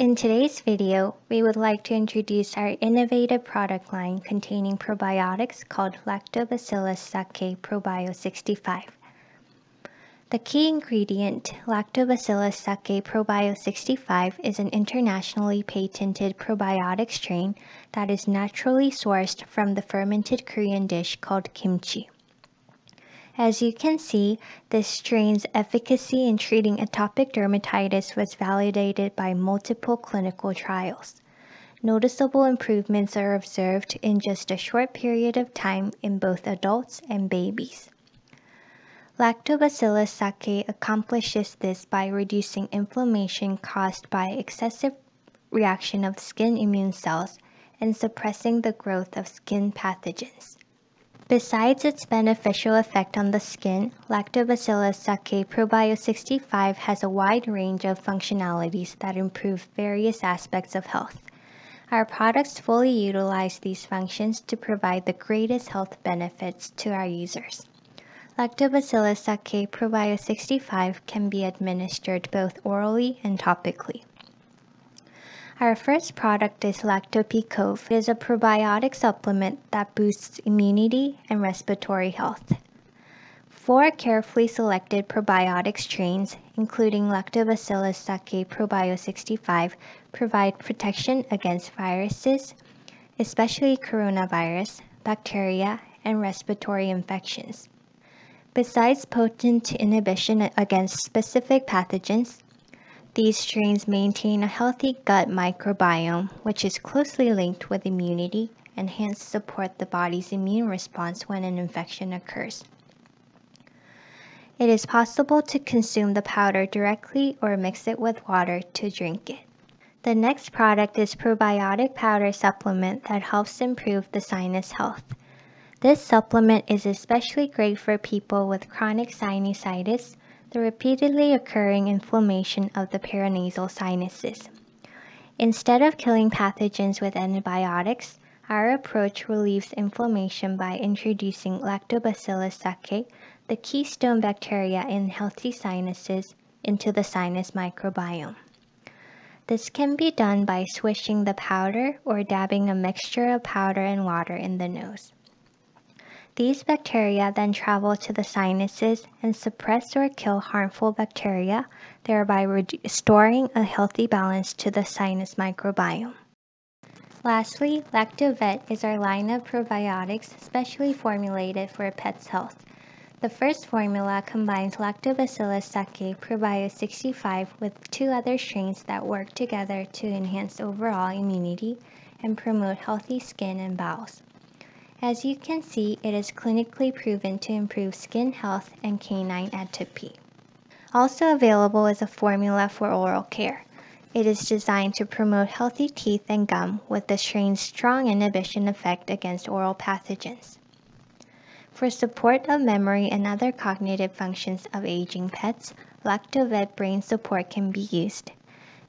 In today's video, we would like to introduce our innovative product line containing probiotics called Lactobacillus sakei Probio 65. The key ingredient, Lactobacillus sakei Probio 65, is an internationally patented probiotic strain that is naturally sourced from the fermented Korean dish called kimchi. As you can see, this strain's efficacy in treating atopic dermatitis was validated by multiple clinical trials. Noticeable improvements are observed in just a short period of time in both adults and babies. Lactobacillus sakei accomplishes this by reducing inflammation caused by excessive reaction of skin immune cells and suppressing the growth of skin pathogens. Besides its beneficial effect on the skin, Lactobacillus sakei Probio 65 has a wide range of functionalities that improve various aspects of health. Our products fully utilize these functions to provide the greatest health benefits to our users. Lactobacillus sakei Probio 65 can be administered both orally and topically. Our first product is Lactopy CoV. It is a probiotic supplement that boosts immunity and respiratory health. Four carefully selected probiotic strains, including Lactobacillus sakei Probio 65, provide protection against viruses, especially coronavirus, bacteria, and respiratory infections. Besides potent inhibition against specific pathogens, these strains maintain a healthy gut microbiome, which is closely linked with immunity and hence support the body's immune response when an infection occurs. It is possible to consume the powder directly or mix it with water to drink it. The next product is probiotic powder supplement that helps improve the sinus health. This supplement is especially great for people with chronic sinusitis, the repeatedly occurring inflammation of the paranasal sinuses. Instead of killing pathogens with antibiotics, our approach relieves inflammation by introducing Lactobacillus sakei, the keystone bacteria in healthy sinuses, into the sinus microbiome. This can be done by swishing the powder or dabbing a mixture of powder and water in the nose. These bacteria then travel to the sinuses and suppress or kill harmful bacteria, thereby restoring a healthy balance to the sinus microbiome. Lastly, LactoVet is our line of probiotics specially formulated for a pets' health. The first formula combines Lactobacillus sakei Probio 65 with two other strains that work together to enhance overall immunity and promote healthy skin and bowels. As you can see, it is clinically proven to improve skin health and canine atopy. Also available is a formula for oral care. It is designed to promote healthy teeth and gum with the strain's strong inhibition effect against oral pathogens. For support of memory and other cognitive functions of aging pets, LactoVet Brain Support can be used.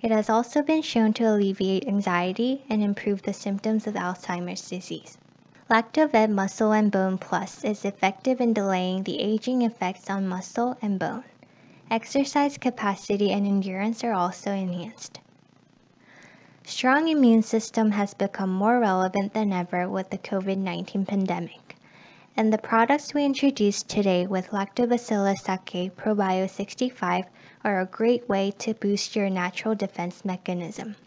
It has also been shown to alleviate anxiety and improve the symptoms of Alzheimer's disease. LactoVet Muscle and Bone Plus is effective in delaying the aging effects on muscle and bone. Exercise capacity and endurance are also enhanced. Strong immune system has become more relevant than ever with the COVID-19 pandemic. And the products we introduced today with Lactobacillus sakei Probio 65 are a great way to boost your natural defense mechanism.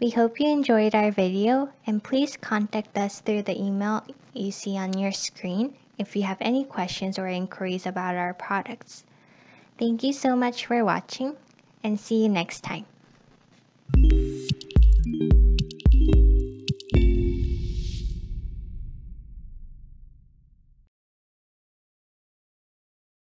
We hope you enjoyed our video and please contact us through the email you see on your screen if you have any questions or inquiries about our products. Thank you so much for watching and see you next time.